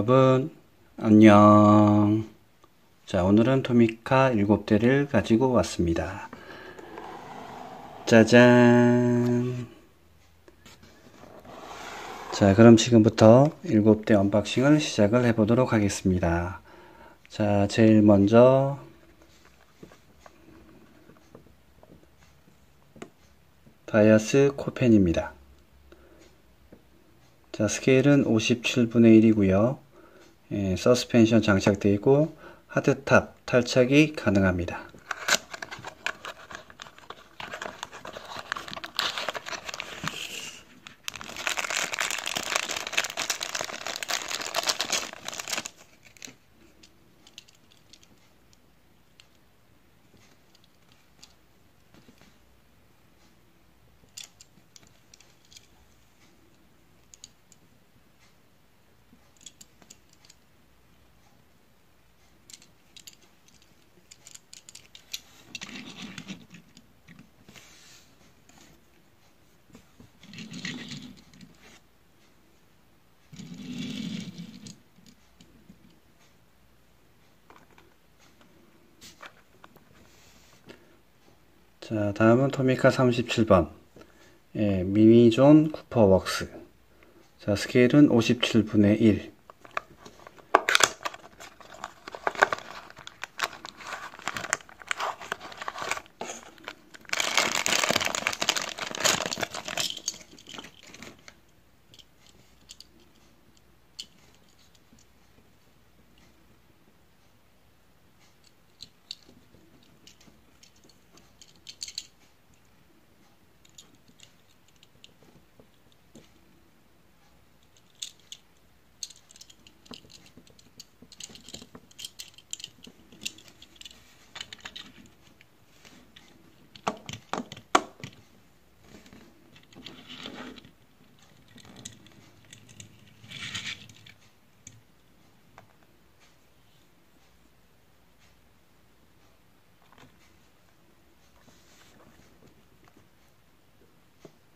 여러분 안녕. 자 오늘은 토미카 7대를 가지고 왔습니다. 짜잔. 자 그럼 지금부터 7대 unboxing을 시작을 해 보도록 하겠습니다. 자 제일 먼저 다이하츠 코펜입니다. 자, 스케일은 57분의 1이고요. 예, 서스펜션 장착되어 있고 하드탑 탈착이 가능합니다. 자, 다음은 토미카 37번. 예, 미니존 쿠퍼 웍스. 자, 스케일은 57분의 1.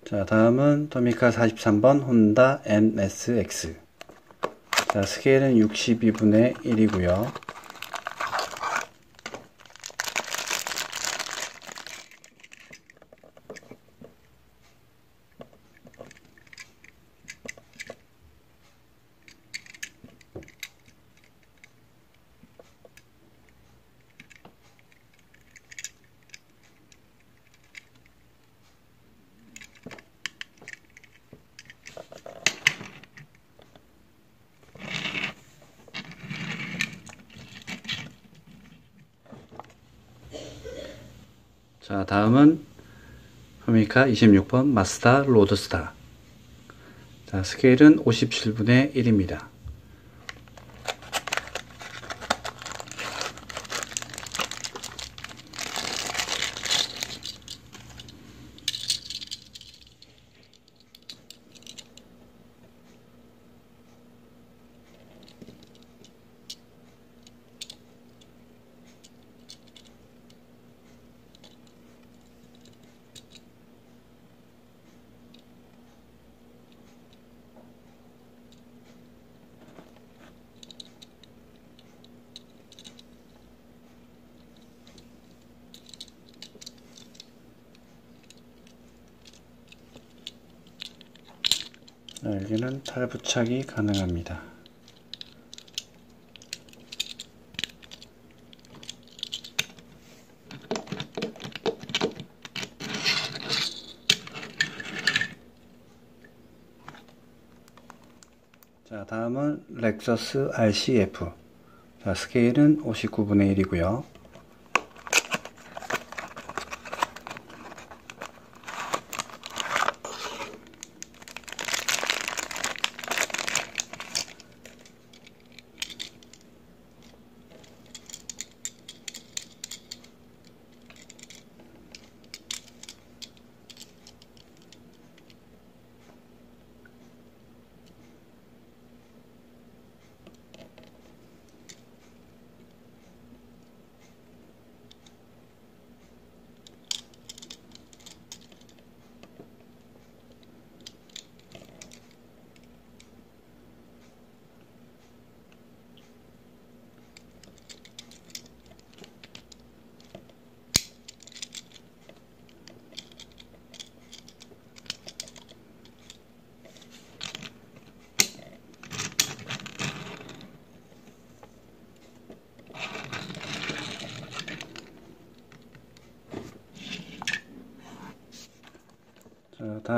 자, 다음은 토미카 43번 혼다 NSX. 자, 스케일은 62분의 1이고요. 자, 다음은 호미카 26번 마스타 로드스타. 자, 스케일은 57분의 1입니다. 여기는 탈부착이 가능합니다. 자, 다음은 렉서스 RCF. 자, 스케일은 59분의 1이고요.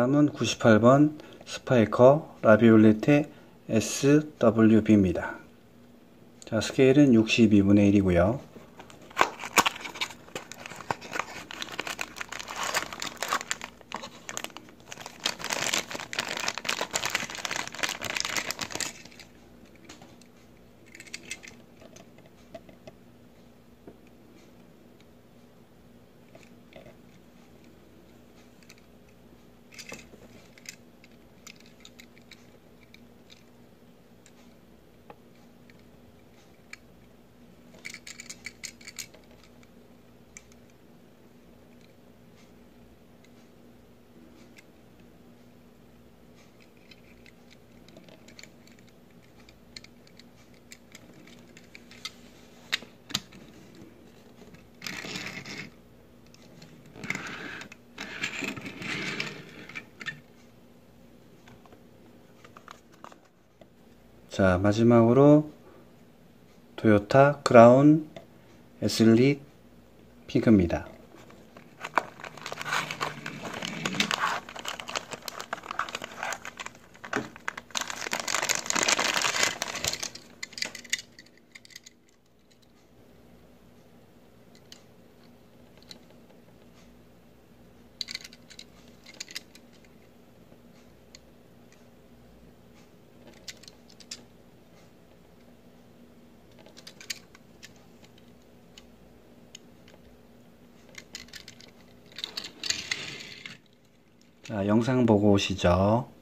자, 다음은 98번 스파이커 라비올레테 SWB입니다. 자, 스케일은 62분의 1이고요. 자, 마지막으로 토요타 크라운 에슬릿 핑크입니다. 자, 영상 보고 오시죠.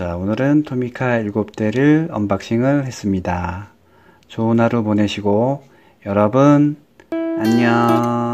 자, 오늘은 토미카 7대를 언박싱을 했습니다. 좋은 하루 보내시고, 여러분, 안녕.